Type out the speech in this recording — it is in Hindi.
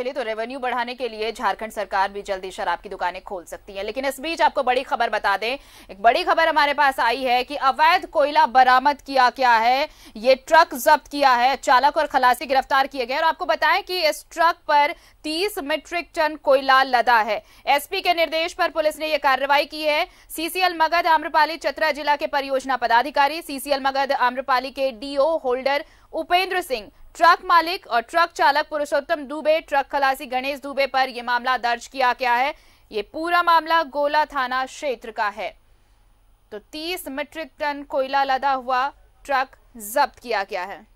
चलिए तो रेवेन्यू बढ़ाने के लिए झारखंड सरकार भी जल्दी शराब की दुकानें खोल सकती है। लेकिन इस बीच आपको बड़ी खबर बता दें, एक बड़ी खबर हमारे पास आई है कि अवैध कोयला बरामद किया क्या है, ये ट्रक जब्त किया है, चालक और खलासी गिरफ़्तार किए गए और आपको बताएँ कि इस ट्रक पर 30 मीट्रिक टन कोयला लदा है। एसपी के निर्देश पर पुलिस ने यह कार्रवाई की है। सीसीएल मगध आम्रपाली चतरा जिला के परियोजना पदाधिकारी, सीसीएल मगध आम्रपाली के DO holder Upendra Singh truck मालिक और ट्रक चालक पुरुषोत्तम दुबे, ट्रक खलासी गणेश दुबे पर यह मामला दर्ज किया गया है। ये पूरा मामला गोला थाना क्षेत्र का है। तो 30 मीट्रिक टन कोयला लदा हुआ ट्रक जब्त किया गया है।